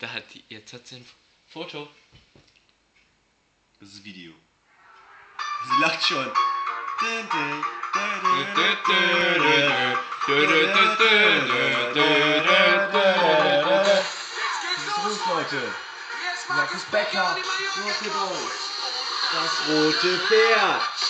Da hat die, jetzt hat sie ein Foto. Das ist Video. Sie lacht schon. Los, Leute. Markus Becker, Rockeboys. Das rote Pferd.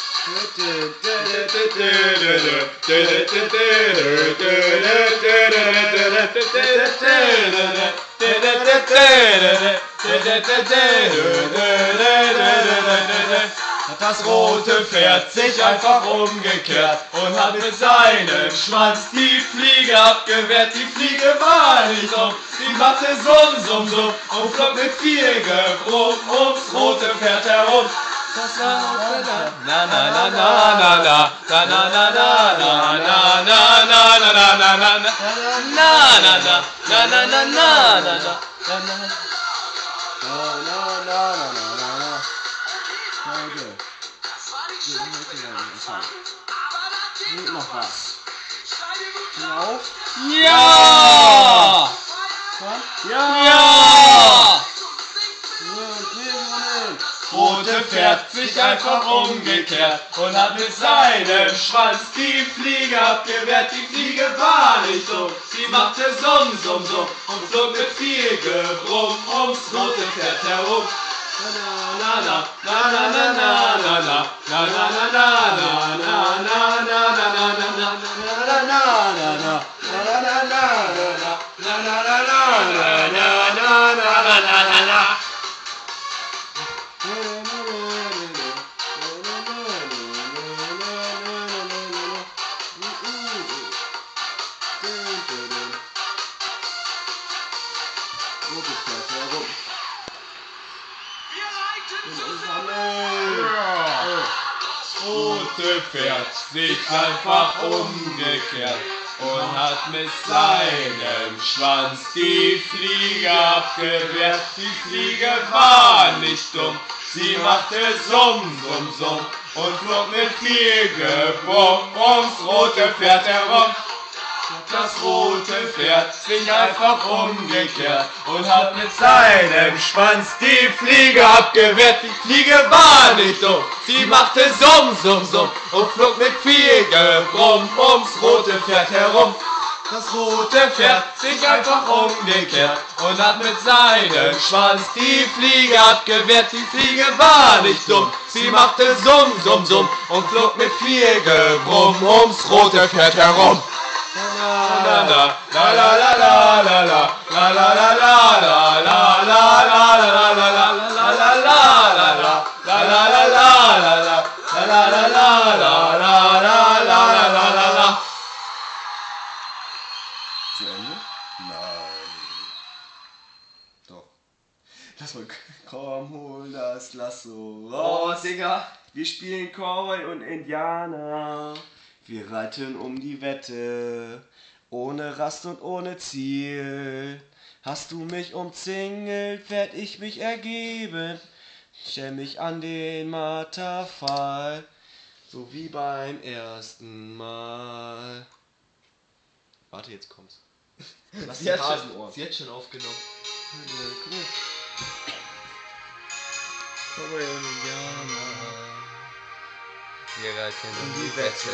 Hat das rote Pferd sich einfach umgekehrt und hat mit seinem Schwanz die Fliege abgewehrt. Die Fliege war nicht um, die machte Summ, Summ, Summ und flog mit viel Gebrumm ums rote Pferd herum. Ja! Ja! Pferd sich einfach umgekehrt und hat mit seinem Schwanz die Fliege abgewehrt. Die Fliege war nicht dumm, sie machte Summ, Summ, Summ und flog mit viel Gebrumm ums rote Pferd herum. Na na na na na na na na na na na na na na na na na na na Pferd sich einfach umgekehrt und hat mit seinem Schwanz die Fliege abgewehrt. Die Fliege war nicht dumm, sie machte Summ, Summ, Summ und flog mit viel Gebumm ums rote Pferd herum. Das rote Pferd sich einfach umgekehrt und hat mit seinem Schwanz die Fliege abgewehrt. Die Fliege war nicht dumm, sie machte Summ, Summ, Summ und flog mit viel ums rote Pferd herum. Das rote Pferd sich einfach umgekehrt und hat mit seinem Schwanz die Fliege abgewehrt. Die Fliege war nicht dumm, sie machte Summ, Summ, Summ und flog mit viel ums rote Pferd herum. Zu Ende? Nein. Doch. Lass mal, komm, hol das Lasso raus. Digga. Wir spielen Cowboy und Indianer. Wir reiten um die Wette. Ohne Rast und ohne Ziel. Hast du mich umzingelt, werd ich mich ergeben. Stell mich an den Marterpfahl. So wie beim ersten Mal. Warte, jetzt kommt's. Lass Sie die hat, schon, sie hat schon aufgenommen. Guck mal. Cowboy und Indianer. Wir reiten um die Wette.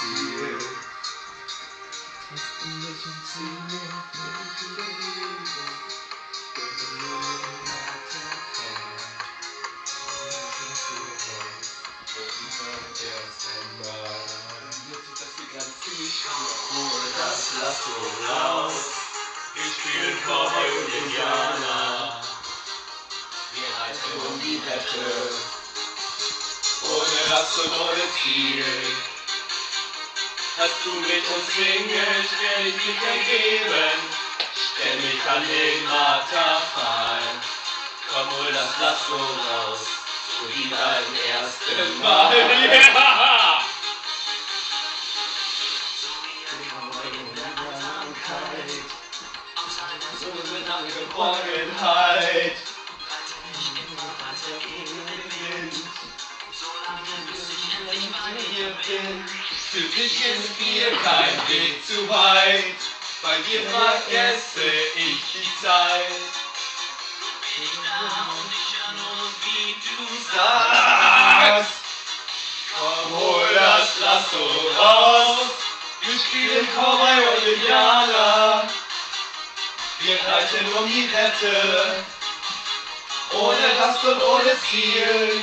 Ziel. Hast um die Wette. Ohne Rast und ohne Ziel. Hast du mich umzingelt, werde ich mich ergeben. Stell mich an den Marterpfahl. Komm, hol das Lasso raus. So wie beim ersten Mal. Ja! Geborgenheit. Für dich ist mir kein Weg zu weit. bei dir vergesse ich die Zeit. Sagst, komm, hol das Lasso raus. Wir spielen Cowboy und. Wir reiten um die Wette, ohne Rast und ohne Ziel.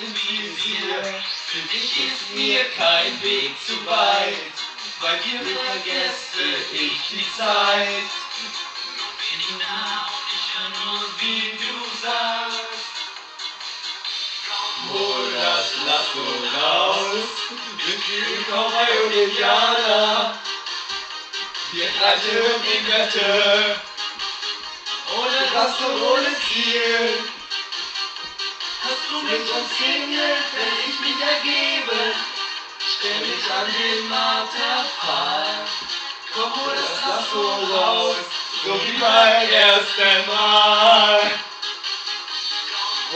wir, für dich ist mir kein Weg zu weit, bei dir vergesse ich die Zeit. Wie du sagst, hol das Lasso raus, wir spielen Cowboy und Indianer, wir reiten die Wette, ohne Rast und ohne Ziel. Hast du mich umzingelt, wenn ich mich ergebe? Stell mich an den Marterpfahl. Komm, hol das Lasso raus, so wie beim ersten Mal.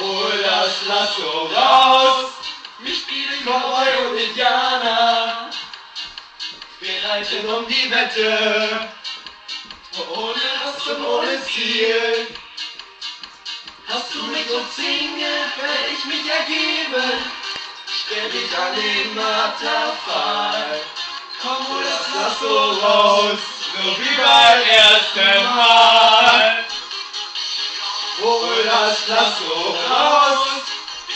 Hol das Lasso raus, wir spielen Cowboy und Indianer. Wir reiten um die Wette, ohne Rast und ohne Ziel. Hast du mich umzingelt, werde ich mich ergeben. Stell dich an den Marterpfahl. Komm, hol das Lasso raus, so wie beim ersten Mal. Hol das Lasso raus,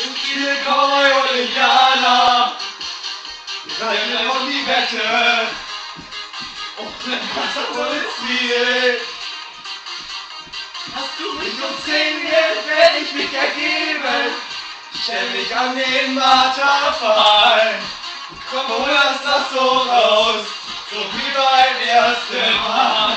im Spiel Cowboy und Indianer. Wir reiten um die Wette, ohne Wasser, ohne Ziel. Hast du mich um zehn Geld, werde ich mich ergeben. Stell mich an den Marterfall. Komm, hol das so raus, so wie beim ersten Mal.